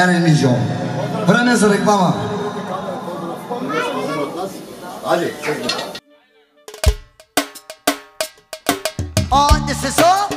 Eremizyon. Vreme za reklama. Hadi. Onde se so?